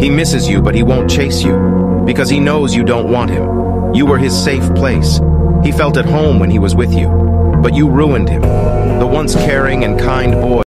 He misses you, but he won't chase you, because he knows you don't want him. You were his safe place. He felt at home when he was with you, but you ruined him. The once caring and kind boy